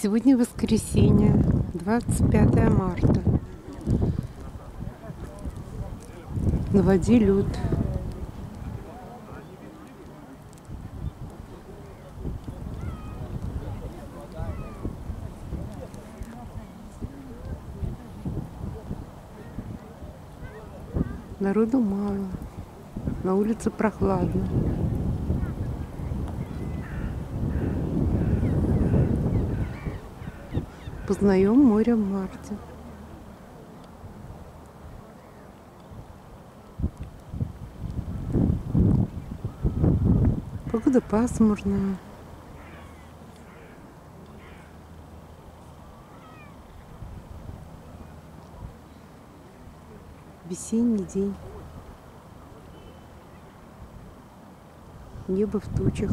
Сегодня воскресенье, 25 марта. На воде лед. Народу мало. На улице прохладно. Познаем море в марте. Погода пасмурная. Весенний день. Небо в тучах.